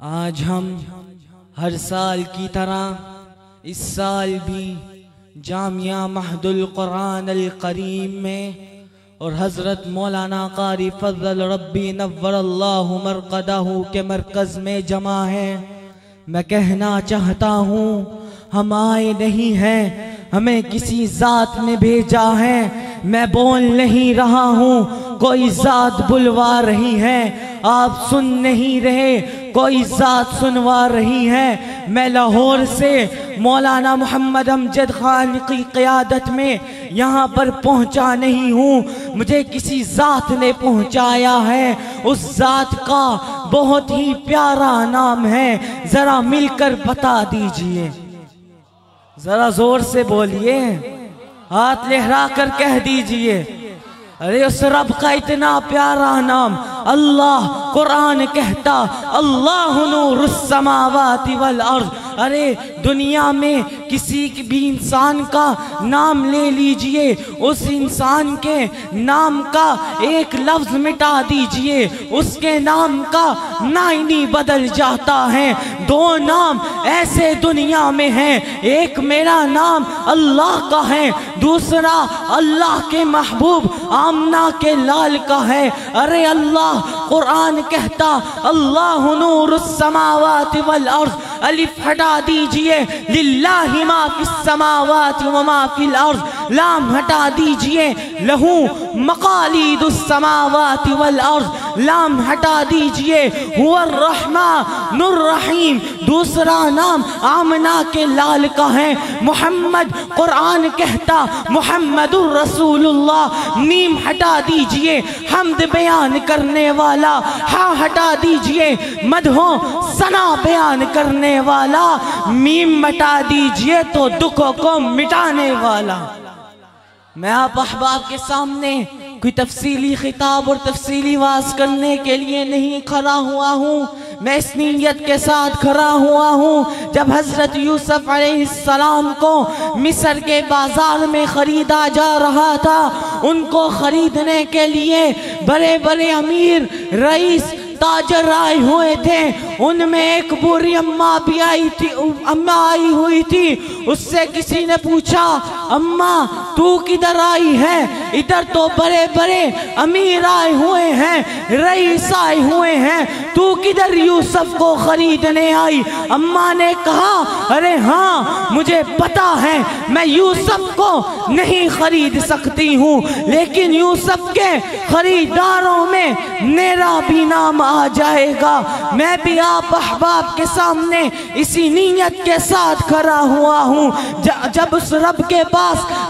आज हम हर साल की तरह, इस साल भी जामिया महदुल कुरान अल करीम में और हज़रत मौलाना कारी फजल रब्बी नवर अल्लाह मरकदाहू के मरकज़ में जमा है। मैं कहना चाहता हूँ, हम आए नहीं हैं, हमें किसी जात ने भेजा है। मैं बोल नहीं रहा हूँ, कोई जात बुलवा रही है। आप सुन नहीं रहे, कोई जात सुनवा रही है। मैं लाहौर से मौलाना मोहम्मद अमजद खान की क़्यादत में यहाँ पर पहुँचा नहीं हूँ। मुझे किसी जात ने पहुँचाया है। उस जात का बहुत ही प्यारा नाम है। ज़रा मिलकर बता दीजिए। ज़रा ज़ोर से बोलिए। हाथ लहरा कर कह दीजिए। अरे उस रब का इतना प्यारा नाम अल्लाह कुरान कहता, अल्लाह नूरुस्समावाति वल अर्ज़। अरे, दुनिया में किसी भी इंसान का नाम ले लीजिए, उस इंसान के नाम का एक लफ्ज मिटा दीजिए, उसके नाम का नाइनी बदल जाता है। दो नाम ऐसे दुनिया में हैं, एक मेरा नाम अल्लाह का है, दूसरा अल्लाह के महबूब आमना के लाल का है। अरे अल्लाह कुरान कहता, अल्लाह नूरुस्समावाति वल अर्ज़। अलिफ, हटा दीजिए। लिल्लाहि मा फिस समावाति व अर्ज़। लाम, हटा दीजिए। लहू मकालीदुस समावात वल अर्ज़। लाम हटा दीजिए। रहमानुर रहीम दूसरा नाम आमना के लाल का है। मोहम्मद कुरान कहता मोहम्मद रसूलुल्लाह। मीम हटा दीजिए। हमद बयान करने वाला। हा हटा दीजिए। मधो सना बयान करने वाला। मीम मटा दीजिए तो दुखों को मिटाने वाला। मैं आप अहबाब के सामने कोई तफसीली खिताब और तफसीली वास करने के लिए नहीं खड़ा हुआ हूँ। मैं इस नीयत के साथ खड़ा हुआ हूँ, जब हज़रत यूसुफ सलाम को मिस्र के बाज़ार में ख़रीदा जा रहा था, उनको ख़रीदने के लिए बड़े बड़े अमीर, रईस, ताजर आए हुए थे। उनमें एक बुरी अम्मा भी आई थी, अम्मा आई हुई थी। उससे किसी ने पूछा अम्मा, तू किधर आई है? इधर तो बड़े बड़े अमीर आए हुए हैं, रईस आए हुए हैं। तू किधर यूसुफ को खरीदने आई? अम्मा ने कहा, अरे हाँ मुझे पता है, मैं यूसुफ को नहीं खरीद सकती हूँ, लेकिन यूसुफ के खरीदारों में मेरा भी नाम आ जाएगा। मैं भी आप अहबाब के सामने इसी नीयत के साथ खड़ा हुआ हूँ। जब उस रब के पास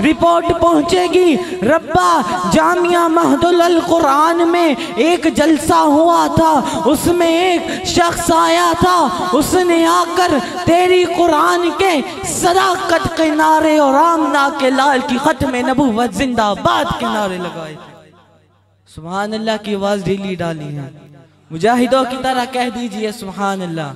रिपोर्ट पहुंचेगी। रब्बा, जामिया महदुल कुरान में एक जलसा हुआ था, उसमें एक शख्स आया था, उसने आकर तेरी कुरान के सदाकत के नारे और आमना के लाल की खत्म नबूवत, जिंदाबाद के नारे लगाए। सुबहान अल्लाह की आवाज़ ढीली डाली है। मुजाहिदों की तरह कह दीजिए सुबहान अल्लाह।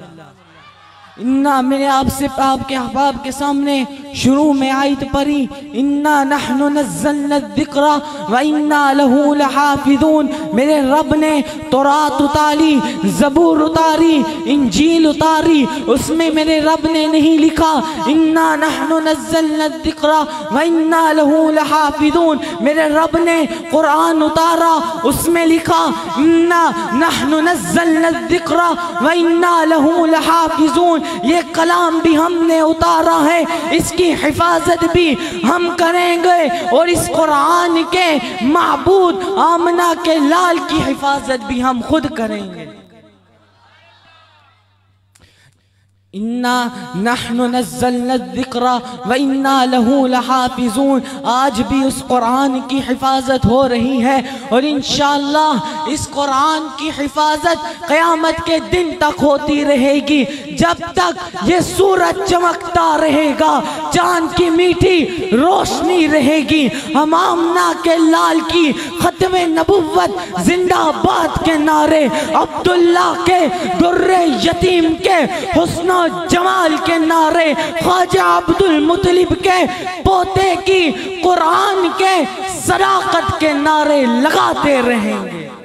इन्ना मैंने आपसे, आपके अहबाब के सामने शुरू में आयत पढ़ी, इन्ना नहनु नज़्ज़लना दिक्रा व इन्ना लहू लहाफिदून मेरे रब ने तौरात उतारी, ज़बूर उतारी, इंजील उतारी, उसमें मेरे रब ने नहीं लिखा, इन्ना नहनु नज़्ज़लना दिक्रा व इन्ना लहू लहाफिदून मेरे रब ने कुरान उतारा, उसमें लिखा, इन्ना नहनु नज़्ज़लना दिक्रा व इन्ना लहू लहाफिजून। ये कलाम भी हमने उतारा है, इसकी हिफाजत भी हम करेंगे और इस कुरान के महबूद आमना के लाल की हिफाजत भी हम खुद करेंगे। इन्ना नहनु नज़्ज़लना ज़िक्रा व इन्ना लहू लहाफिजून आज भी उस कुरान की हिफाजत हो रही है और इन इस कुरान की हिफाजत क़यामत के दिन तक होती रहेगी जब तक ये सूरज चमकता रहेगा चाँद की मीठी रोशनी रहेगी हम आमना के लाल की ख़त्म नबुवत, जिंदाबाद के नारे अब्दुल्ला के, दुर्रे यतीम के, हुस्न जमाल के नारे ख्वाजा अब्दुल मुतलिब के, पोते की कुरान के सदाकत के नारे लगाते रहेंगे।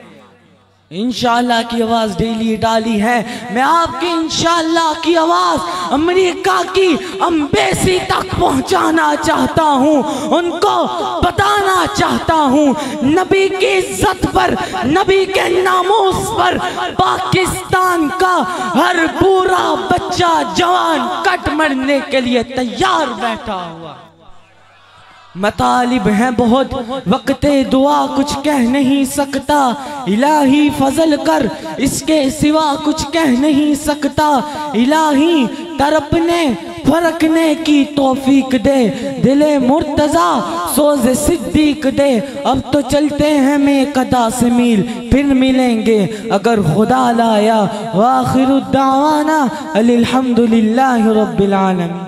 इंशाल्लाह की आवाज़ डेली डाली है। मैं आपकी इंशाल्लाह की आवाज़ अमेरिका की अम्बेसी तक पहुंचाना चाहता हूँ, उनको बताना चाहता हूँ, नबी की इज़्ज़त पर, नबी के नामोस पर पाकिस्तान का हर पूरा बच्चा जवान कट मरने के लिए तैयार बैठा हुआ मतालिब हैं बहुत, वक्त दुआ कुछ कह नहीं सकता। इलाही फजल कर, इसके सिवा कुछ कह नहीं सकता। इलाही तरपने, फरकने की तोफीक दे। दिले मुर्तजा, सोज सिद्दीक दे। अब तो चलते हैं मैं कदा से मील, फिर मिलेंगे अगर खुदा लाया। वाखिर दावाना अल्हम्दुलिल्लाह रब्बिल आलमीन।